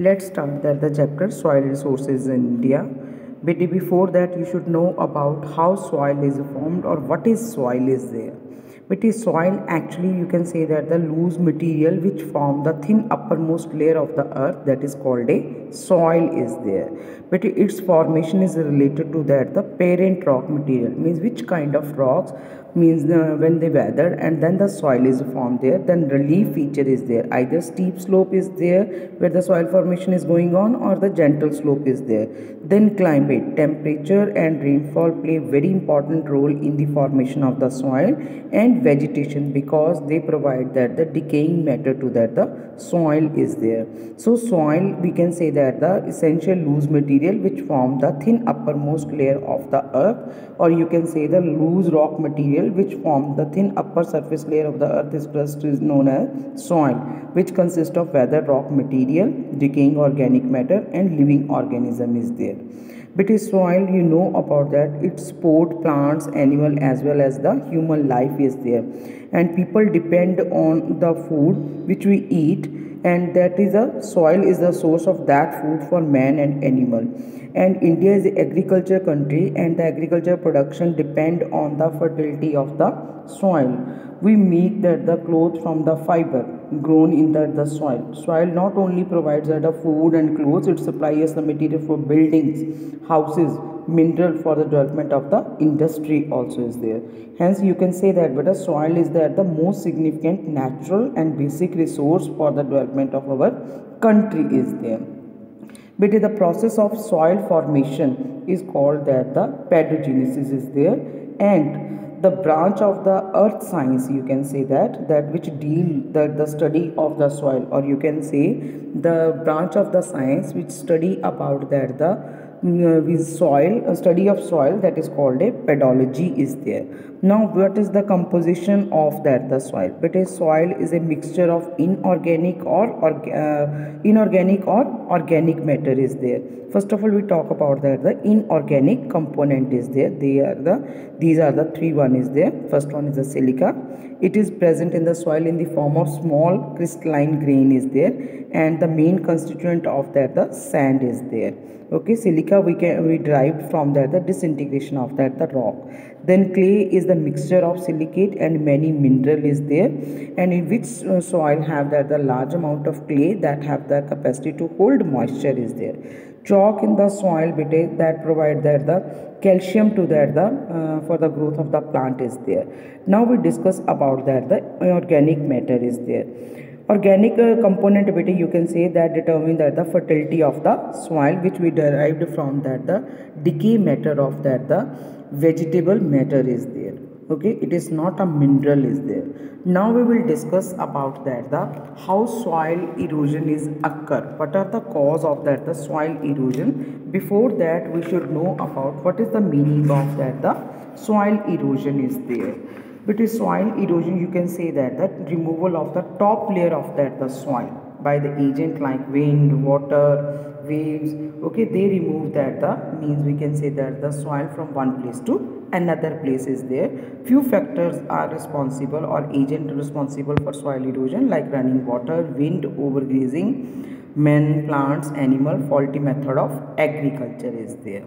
Let's start that the chapter soil resources in India. But before that you should know about how soil is formed or what is soil is there. But is soil actually you can say that the loose material which form the thin uppermost layer of the earth that is called a soil is there. But its formation is related to that the parent rock material means which kind of rocks means uh, when they weather and then the soil is formed there then relief feature is there either steep slope is there where the soil formation is going on or the gentle slope is there then climate temperature and rainfall play very important role in the formation of the soil and vegetation because they provide that the decaying matter to that the soil is there. So soil we can say that the essential loose material which form the thin uppermost layer of the earth or you can say the loose rock material which form the thin upper surface layer of the earth's crust is known as soil which consists of weathered rock material decaying organic matter and living organism is there but is soil you know about that. It support plants animal as well as the human life is there. And people depend on the food which we eat and that is a soil is the source of that food for man and animal and india is agriculture country and the agriculture production depend on the fertility of the soil. We make that the clothes from the fiber grown in the, the soil. Soil not only provides the food and clothes it supplies the material for buildings houses mineral for the development of the industry also is there. Hence you can say that but the soil is that the most significant natural and basic resource for the development of our country is there but the process of soil formation is called that the pedogenesis is there. And the branch of the earth science you can say that that which deal the, the study of the soil or you can say the branch of the science which study about that the with soil a study of soil that is called a pedology is there. Now what is the composition of that the soil? But a soil is a mixture of inorganic or, or uh, inorganic or organic matter is there. First of all we talk about that the inorganic component is there. They are the these are the three one is there. First one is the silica. It is present in the soil in the form of small crystalline grain is there. And the main constituent of that the sand is there. Okay silica we can we derived from that the disintegration of that the rock. Then clay is the mixture of silicate and many mineral is there. And in which uh, soil have that the large amount of clay that have the capacity to hold moisture is there. Chalk in the soil that provide that the calcium to that the uh, for the growth of the plant is there. Now we discuss about that the organic matter is there organic uh, component bit you can say that determine that the fertility of the soil which we derived from that the decay matter of that the vegetable matter is there. Okay? It is not a mineral is there. Now we will discuss about that the how soil erosion is occur. What are the cause of that the soil erosion? Before that we should know about what is the meaning of that the soil erosion is there but with soil erosion you can say that that removal of the top layer of that the soil by the agent like wind water waves okay they remove that the means we can say that the soil from one place to another place is there. Few factors are responsible or agent responsible for soil erosion like running water wind overgrazing men plants animal faulty method of agriculture is there